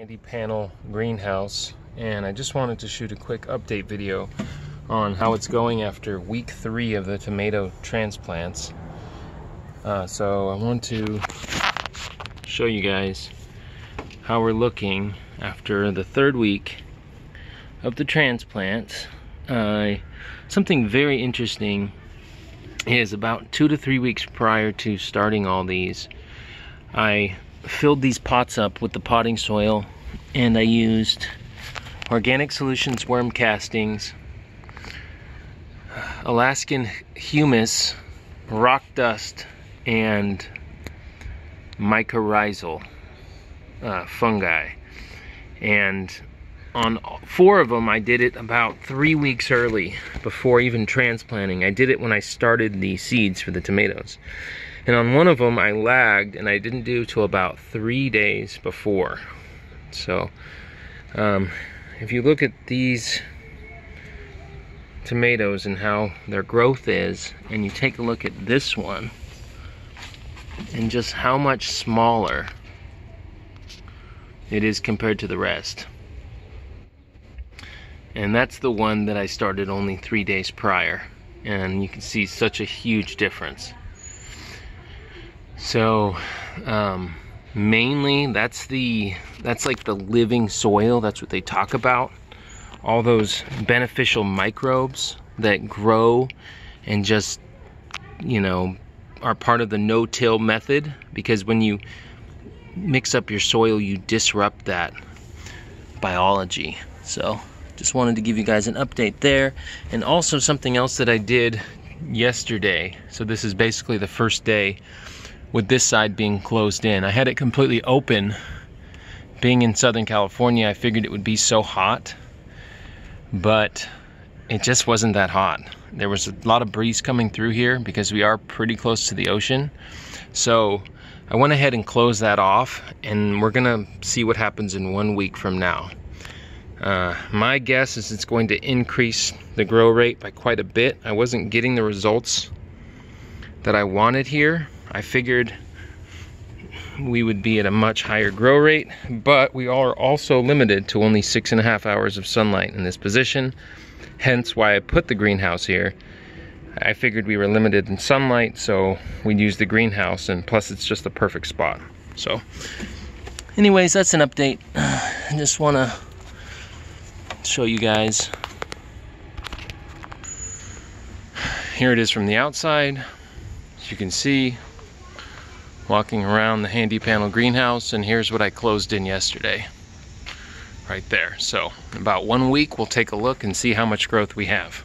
Handy panel greenhouse and I just wanted to shoot a quick update video on how it's going after week three of the tomato transplants. Uh, so I want to show you guys how we're looking after the third week of the transplants. Uh, something very interesting is about two to three weeks prior to starting all these, I filled these pots up with the potting soil and I used Organic Solutions worm castings, Alaskan humus, rock dust, and mycorrhizal uh, fungi. And on four of them, I did it about three weeks early before even transplanting. I did it when I started the seeds for the tomatoes. And on one of them, I lagged and I didn't do till about three days before. So, um, if you look at these tomatoes and how their growth is, and you take a look at this one, and just how much smaller it is compared to the rest. And that's the one that I started only three days prior. And you can see such a huge difference. So, um, mainly that's the, that's like the living soil. That's what they talk about. All those beneficial microbes that grow and just, you know, are part of the no-till method. Because when you mix up your soil, you disrupt that biology. So, just wanted to give you guys an update there. And also something else that I did yesterday. So this is basically the first day with this side being closed in. I had it completely open. Being in Southern California, I figured it would be so hot, but it just wasn't that hot. There was a lot of breeze coming through here because we are pretty close to the ocean. So I went ahead and closed that off and we're gonna see what happens in one week from now. Uh, my guess is it's going to increase the grow rate by quite a bit. I wasn't getting the results that I wanted here. I figured we would be at a much higher grow rate, but we are also limited to only six and a half hours of sunlight in this position. Hence why I put the greenhouse here. I figured we were limited in sunlight, so we'd use the greenhouse, and plus it's just the perfect spot. So, anyways, that's an update. I just want to show you guys. Here it is from the outside. As you can see, walking around the handy panel greenhouse, and here's what I closed in yesterday. Right there. So, about one week, we'll take a look and see how much growth we have.